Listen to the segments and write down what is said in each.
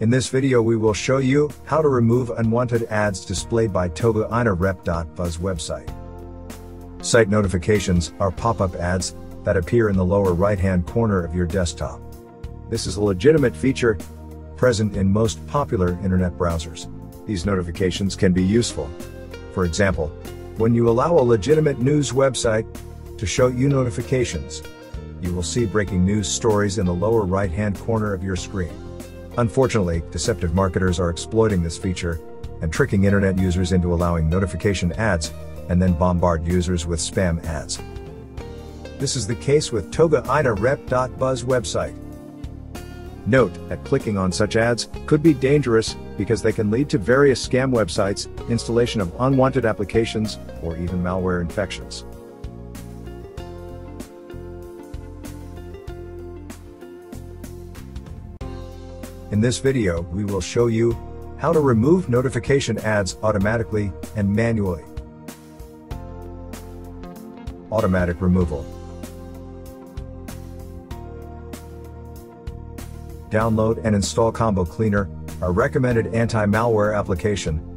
In this video we will show you how to remove unwanted ads displayed by togainarep.buzz website. Site notifications are pop-up ads that appear in the lower right-hand corner of your desktop. This is a legitimate feature present in most popular internet browsers. These notifications can be useful. For example, when you allow a legitimate news website to show you notifications, you will see breaking news stories in the lower right-hand corner of your screen. Unfortunately, deceptive marketers are exploiting this feature and tricking internet users into allowing notification ads and then bombard users with spam ads. This is the case with togainarep.buzz website. Note that clicking on such ads could be dangerous because they can lead to various scam websites, installation of unwanted applications, or even malware infections. In this video, we will show you how to remove notification ads automatically and manually. Automatic removal. Download and install Combo Cleaner, a recommended anti-malware application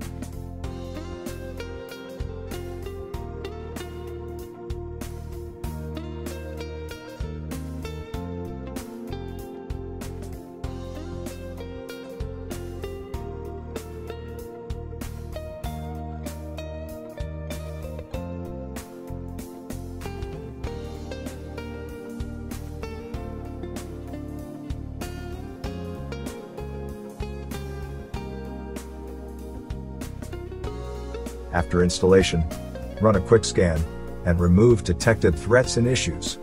After installation, run a quick scan and remove detected threats and issues.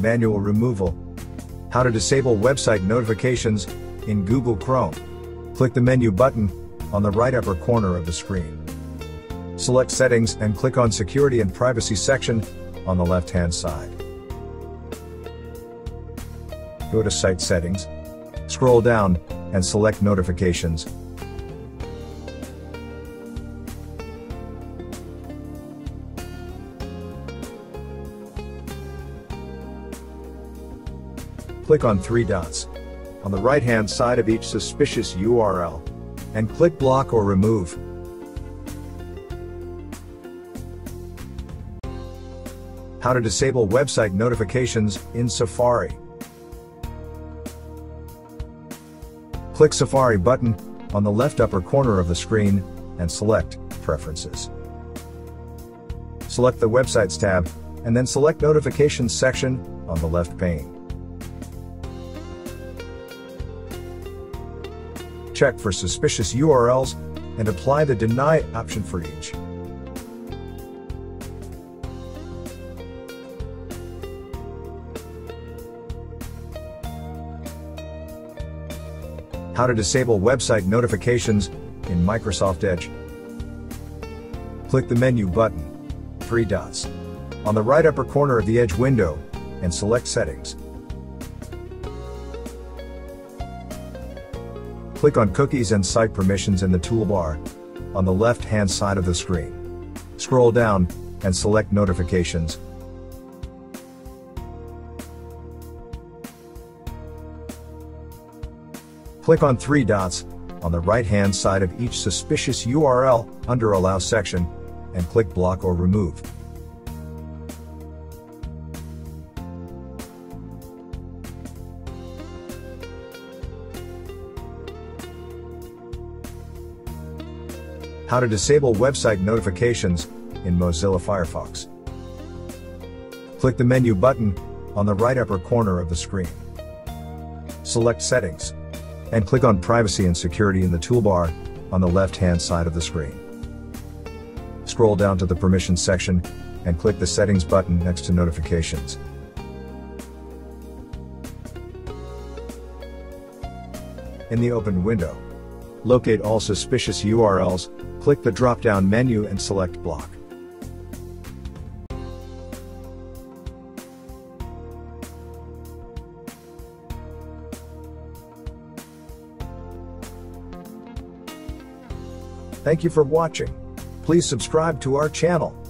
Manual removal how to disable website notifications in Google Chrome. Click the menu button on the right upper corner of the screen. Select Settings and click on Security and Privacy section on the left-hand side. Go to Site Settings, scroll down, and select Notifications. Click on three dots on the right hand side of each suspicious URL and click block or remove. How to disable website notifications in Safari. Click Safari button on the left upper corner of the screen and select Preferences. Select the Websites tab and then select Notifications section on the left pane. Check for suspicious URLs, and apply the Deny option for each. How to disable website notifications in Microsoft Edge. Click the menu button, three dots, on the right upper corner of the Edge window, and select Settings. Click on Cookies and Site Permissions in the toolbar on the left-hand side of the screen. Scroll down and select Notifications. Click on three dots on the right-hand side of each suspicious URL under Allow section and click Block or Remove. How to disable website notifications in Mozilla Firefox. Click the menu button on the right upper corner of the screen. Select Settings and click on Privacy and Security in the toolbar on the left-hand side of the screen. Scroll down to the Permissions section and click the Settings button next to Notifications. In the open window, Locate all suspicious URLs, click the drop-down menu and select block. Thank you for watching. Please subscribe to our channel.